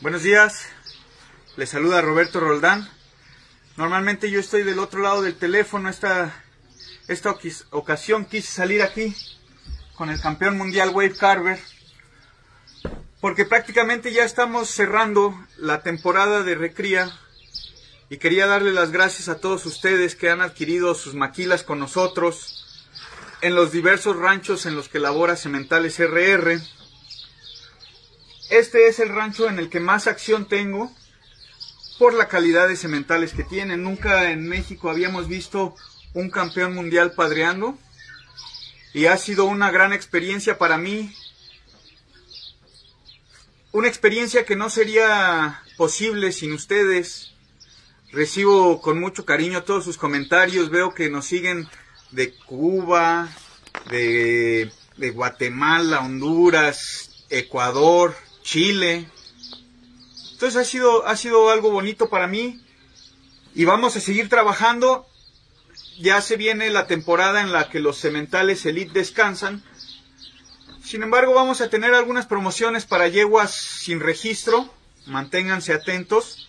Buenos días, les saluda Roberto Roldán. Normalmente yo estoy del otro lado del teléfono, esta, esta ocasión quise salir aquí con el campeón mundial Wave Carver, porque prácticamente ya estamos cerrando la temporada de recría y quería darle las gracias a todos ustedes que han adquirido sus maquilas con nosotros en los diversos ranchos en los que labora Cementales RR este es el rancho en el que más acción tengo por la calidad de cementales que tiene. Nunca en México habíamos visto un campeón mundial padreando y ha sido una gran experiencia para mí. Una experiencia que no sería posible sin ustedes. Recibo con mucho cariño todos sus comentarios. Veo que nos siguen de Cuba, de, de Guatemala, Honduras, Ecuador, Chile. Entonces ha sido, ha sido algo bonito para mí y vamos a seguir trabajando. Ya se viene la temporada en la que los cementales Elite descansan. Sin embargo, vamos a tener algunas promociones para yeguas sin registro. Manténganse atentos,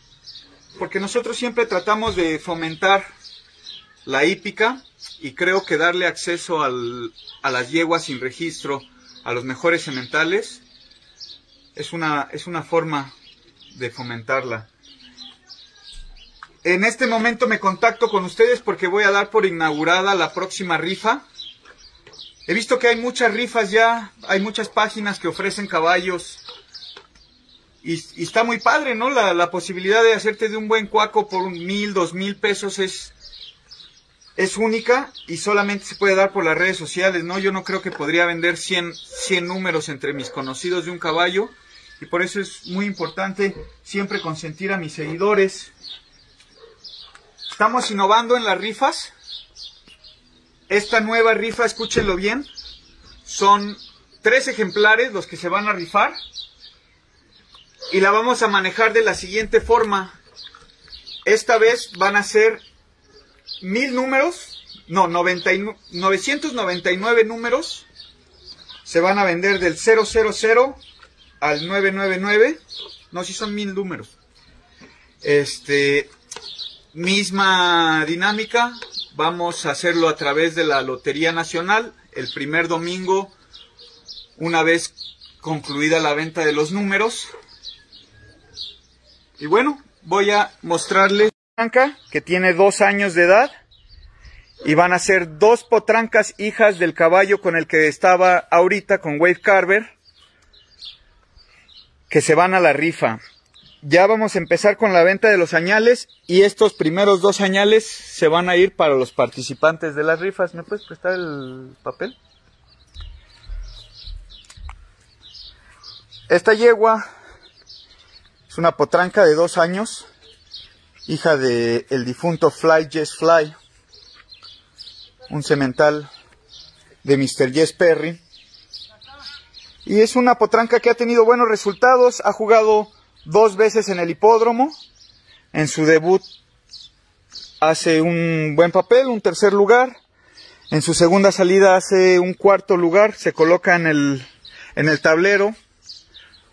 porque nosotros siempre tratamos de fomentar la hípica y creo que darle acceso al, a las yeguas sin registro a los mejores cementales es una, es una forma de fomentarla. En este momento me contacto con ustedes porque voy a dar por inaugurada la próxima rifa. He visto que hay muchas rifas ya, hay muchas páginas que ofrecen caballos. Y, está muy padre, ¿no? La, la, posibilidad de hacerte de un buen cuaco por mil, dos mil pesos es, es única y solamente se puede dar por las redes sociales, ¿no? Yo no creo que podría vender 100, 100 números entre mis conocidos de un caballo y por eso es muy importante siempre consentir a mis seguidores. Estamos innovando en las rifas. Esta nueva rifa, escúchenlo bien, son tres ejemplares los que se van a rifar y la vamos a manejar de la siguiente forma. Esta vez van a ser mil números, no, 999 números. Se van a vender del 000 al 999. No, si son mil números. Este, misma dinámica. Vamos a hacerlo a través de la Lotería Nacional. El primer domingo, una vez concluida la venta de los números. Y bueno, voy a mostrarles Blanca, que tiene dos años de edad. Y van a ser dos potrancas hijas del caballo con el que estaba ahorita con Wave Carver que se van a la rifa. Ya vamos a empezar con la venta de los añales y estos primeros dos añales se van a ir para los participantes de las rifas. ¿Me puedes prestar el papel? Esta yegua es una potranca de dos años, hija de difunto Fly Jess Fly, un semental de Mr. Jess Perry. Y es una potranca que ha tenido buenos resultados. Ha jugado dos veces en el hipódromo. En su debut hace un buen papel, un tercer lugar. En su segunda salida hace un cuarto lugar. Se coloca en el, en el tablero.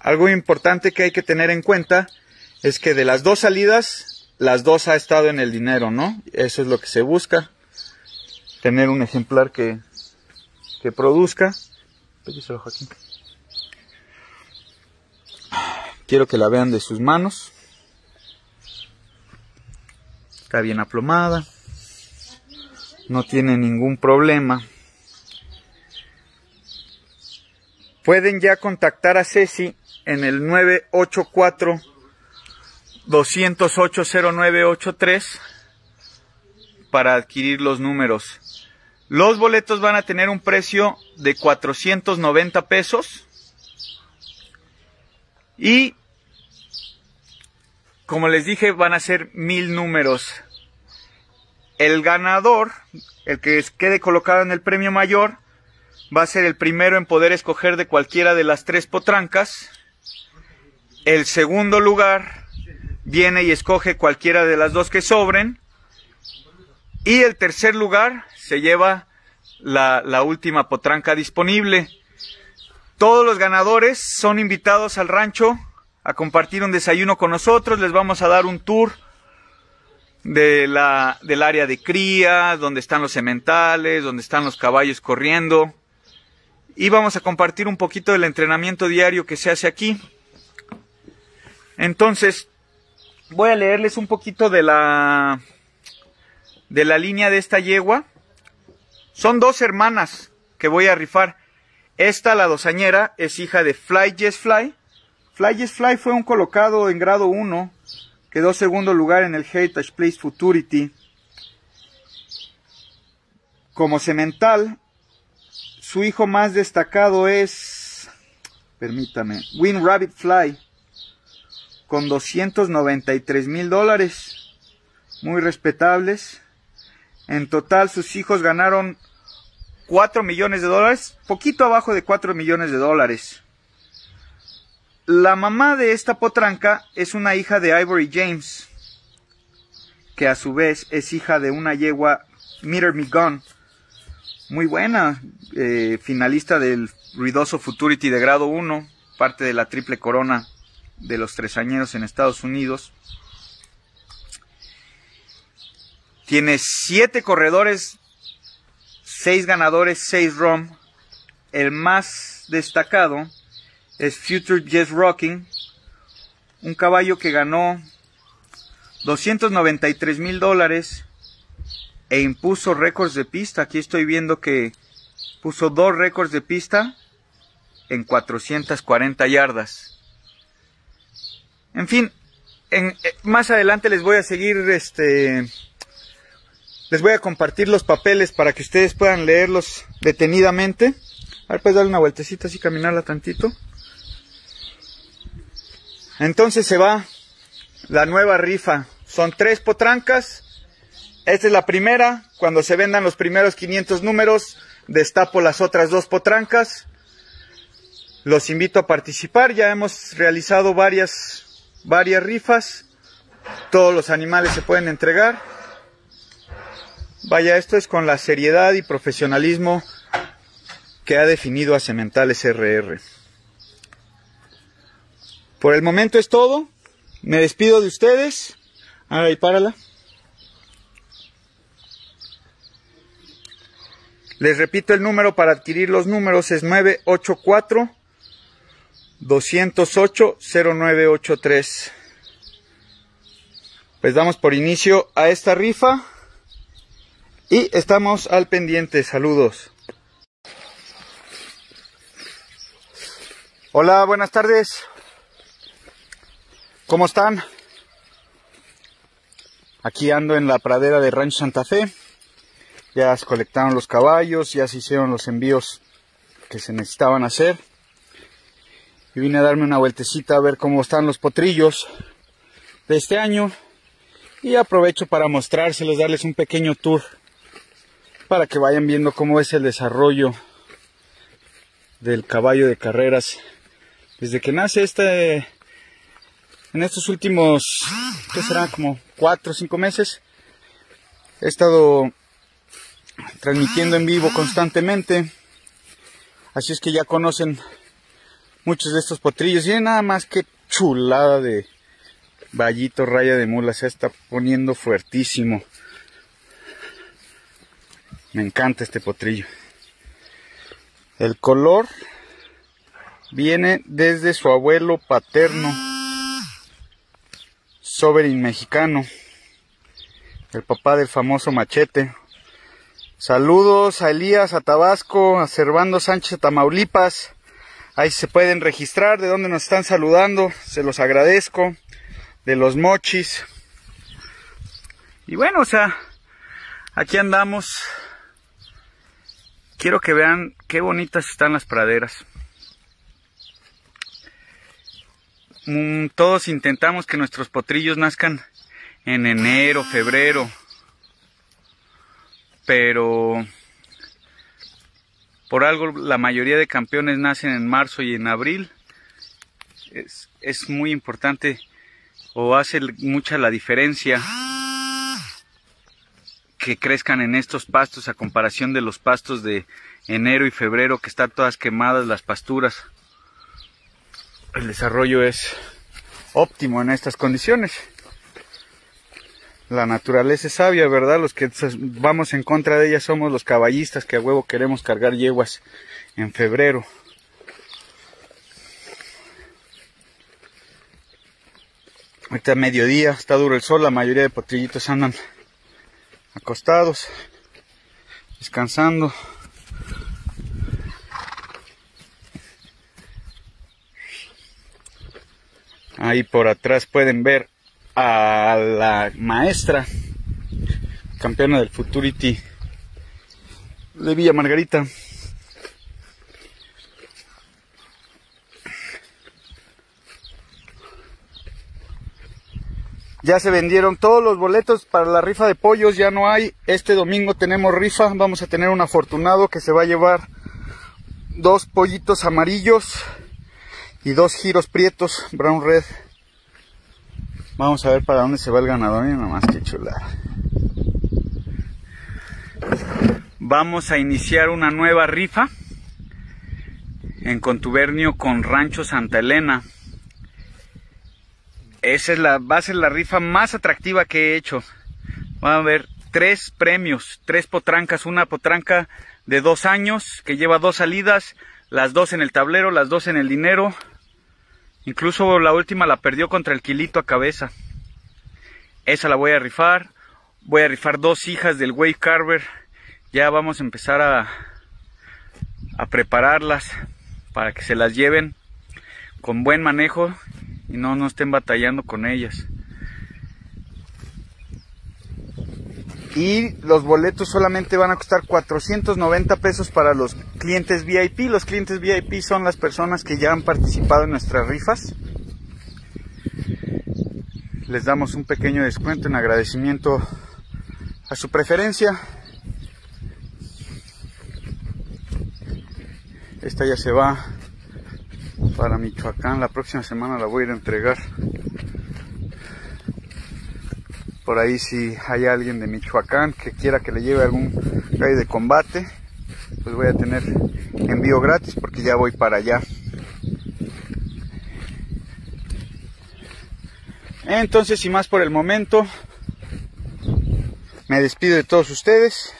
Algo importante que hay que tener en cuenta es que de las dos salidas, las dos ha estado en el dinero, ¿no? Eso es lo que se busca. Tener un ejemplar que, que produzca. Quiero que la vean de sus manos. Está bien aplomada. No tiene ningún problema. Pueden ya contactar a Ceci en el 984 208 0983 para adquirir los números. Los boletos van a tener un precio de 490 pesos y como les dije, van a ser mil números. El ganador, el que quede colocado en el premio mayor, va a ser el primero en poder escoger de cualquiera de las tres potrancas. El segundo lugar viene y escoge cualquiera de las dos que sobren. Y el tercer lugar se lleva la, última potranca disponible. Todos los ganadores son invitados al rancho a compartir un desayuno con nosotros. Les vamos a dar un tour de la, del área de cría, donde están los sementales, donde están los caballos corriendo. Y vamos a compartir un poquito del entrenamiento diario que se hace aquí. Entonces, voy a leerles un poquito de la, de la línea de esta yegua. Son dos hermanas que voy a rifar. Esta, la dosañera, es hija de Fly Yes Fly. Fly Fly fue un colocado en grado 1 Quedó segundo lugar en el Heritage Place Futurity. Como semental, su hijo más destacado es, permítame, Win Rabbit Fly, con 293 mil dólares, muy respetables. En total sus hijos ganaron 4 millones de dólares, poquito abajo de 4 millones de dólares. La mamá de esta potranca es una hija de Ivory James, que a su vez es hija de una yegua Meter Me muy buena, eh, finalista del ruidoso Futurity de grado 1, parte de la triple corona de los tres añeros en Estados Unidos. Tiene siete corredores, seis ganadores, seis ROM. El más destacado es Future Jazz Rocking, un caballo que ganó 293 mil dólares e impuso récords de pista. Aquí estoy viendo que puso dos récords de pista en 440 yardas. En fin, en, eh, más adelante les voy a seguir, este, les voy a compartir los papeles para que ustedes puedan leerlos detenidamente. A ver, puedes darle una vueltecita así, caminarla tantito. Entonces se va la nueva rifa. Son tres potrancas. Esta es la primera. Cuando se vendan los primeros 500 números, destapo las otras dos potrancas. Los invito a participar. Ya hemos realizado varias, varias rifas. Todos los animales se pueden entregar. Vaya, esto es con la seriedad y profesionalismo que ha definido a Cementales RR. Por el momento es todo. Me despido de ustedes. Ahora y párala. Les repito el número para adquirir los números es 984 208 0983. Pues damos por inicio a esta rifa y estamos al pendiente. Saludos. Hola, buenas tardes. ¿Cómo están? Aquí ando en la pradera de Rancho Santa Fe. Ya se colectaron los caballos, ya se hicieron los envíos que se necesitaban hacer. Y vine a darme una vueltecita a ver cómo están los potrillos de este año. Y aprovecho para mostrárselos, darles un pequeño tour para que vayan viendo cómo es el desarrollo del caballo de carreras. Desde que nace este en estos últimos, ¿qué será? Como cuatro o cinco meses, he estado transmitiendo en vivo constantemente. Así es que ya conocen muchos de estos potrillos. Y nada más que chulada de vallito raya de mula. Se está poniendo fuertísimo. Me encanta este potrillo. El color viene desde su abuelo paterno. Sovereign mexicano, el papá del famoso machete. Saludos a Elías, a Tabasco, a Servando Sánchez, a Tamaulipas. Ahí se pueden registrar de dónde nos están saludando, se los agradezco. De los mochis. Y bueno, o sea, aquí andamos. Quiero que vean qué bonitas están las praderas. Todos intentamos que nuestros potrillos nazcan en enero, febrero, pero por algo la mayoría de campeones nacen en marzo y en abril. Es, es muy importante o hace mucha la diferencia que crezcan en estos pastos a comparación de los pastos de enero y febrero que están todas quemadas las pasturas el desarrollo es óptimo en estas condiciones. La naturaleza es sabia, ¿verdad? Los que vamos en contra de ella somos los caballistas que a huevo queremos cargar yeguas en febrero. Ahorita mediodía, está duro el sol, la mayoría de potrillitos andan acostados, descansando. Ahí por atrás pueden ver a la maestra, campeona del Futurity de Villa Margarita. Ya se vendieron todos los boletos para la rifa de pollos, ya no hay. Este domingo tenemos rifa, vamos a tener un afortunado que se va a llevar dos pollitos amarillos y dos giros prietos, brown red. Vamos a ver para dónde se va el ganador. Miren nomás que chulada. Vamos a iniciar una nueva rifa en contubernio con Rancho Santa Elena. Esa es la, va a ser la rifa más atractiva que he hecho. Va a haber tres premios, tres potrancas. Una potranca de dos años que lleva dos salidas, las dos en el tablero, las dos en el dinero. Incluso la última la perdió contra el Quilito a cabeza. Esa la voy a rifar. Voy a rifar dos hijas del Wave Carver. Ya vamos a empezar a, a prepararlas para que se las lleven con buen manejo y no, no estén batallando con ellas. Y los boletos solamente van a costar 490 pesos para los clientes VIP. Los clientes VIP son las personas que ya han participado en nuestras rifas. Les damos un pequeño descuento en agradecimiento a su preferencia. Esta ya se va para Michoacán. La próxima semana la voy a ir a entregar. Por ahí si hay alguien de Michoacán que quiera que le lleve algún gallo de combate, pues voy a tener envío gratis porque ya voy para allá. Entonces, sin más por el momento, me despido de todos ustedes.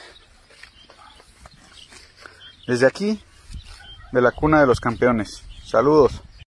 Desde aquí, de la cuna de los campeones. Saludos.